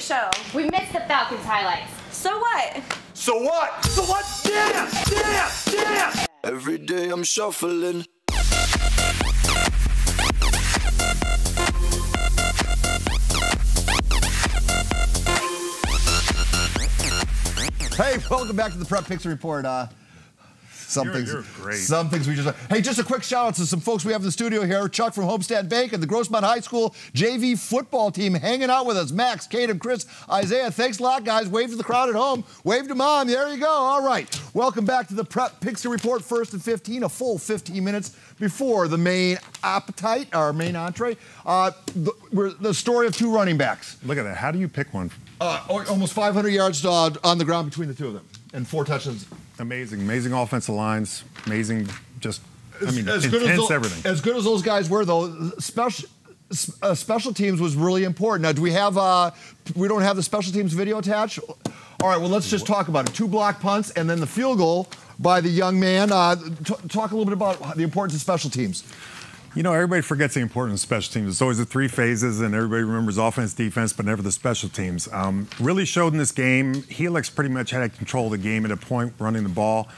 great show. We missed the Falcons highlights. So what? So what? So what? Dance! Dance! Dance! Every day I'm shuffling. Hey, welcome back to the Prep Pigskin Report. Uh, some You're- things, you're great. some things we just. Hey, just a quick shout out to some folks we have in the studio here. Chuck from Homestead Bank and the Grossmont High School JV football team hanging out with us. Max, Kate, and Chris, Isaiah. Thanks a lot, guys. Wave to the crowd at home. Wave to mom. There you go. All right. Welcome back to the Prep Pigskin Report. First and 15, a full 15 minutes before the main appetite, our main entree. Uh, the, the story of two running backs. Look at that. How do you pick one? Uh, almost 500 yards uh, on the ground between the two of them, and four touchdowns. Amazing, amazing offensive lines. Amazing, just I mean, as intense good as everything. As good as those guys were, though, special uh, special teams was really important. Now, do we have? Uh, we don't have the special teams video attached. All right. Well, let's just talk about it. Two block punts and then the field goal by the young man. Uh, t- talk a little bit about the importance of special teams. You know, everybody forgets the importance of special teams. It's always the three phases, and everybody remembers offense, defense, but never the special teams. Um, really showed in this game. Helix pretty much had control of the game at a point, running the ball.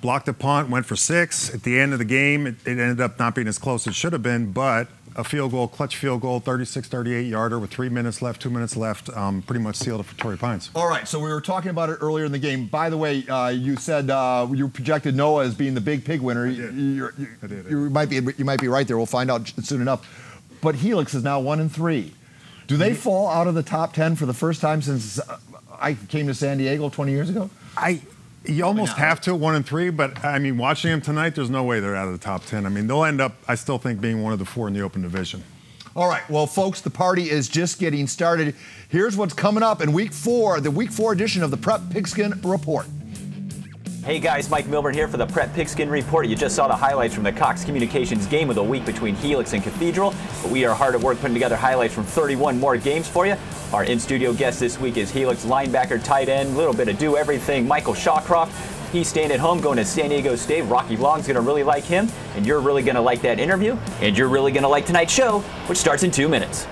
Blocked a punt, went for six. At the end of the game, it, it ended up not being as close as it should have been, but a field goal, clutch field goal, 36 38 yarder with three minutes left, two minutes left, um, pretty much sealed it for Torrey Pines. All right. So we were talking about it earlier in the game. By the way, uh, you said uh, you projected Noah as being the big pig winner. I did. You, you, I did, I you might be you might be right there. We'll find out soon enough. But Helix is now one and three. Do they fall out of the top ten for the first time since uh, I came to San Diego 20 years ago? I you almost have to one and three, but I mean, watching them tonight, there's no way they're out of the top ten. I mean, they'll end up, I still think, being one of the four in the open division. All right, well, folks, the party is just getting started. Here's what's coming up in week four, the week four edition of the Prep Pigskin Report. Hey guys, Mike Milburn here for the Prep Pigskin Report. You just saw the highlights from the Cox Communications game of the week between Helix and Cathedral, but we are hard at work putting together highlights from 31 more games for you. Our in-studio guest this week is Helix linebacker, tight end, little bit of do everything, Michael Shawcroft. He's staying at home going to San Diego State. Rocky Long's going to really like him, and you're really going to like that interview, and you're really going to like tonight's show, which starts in two minutes.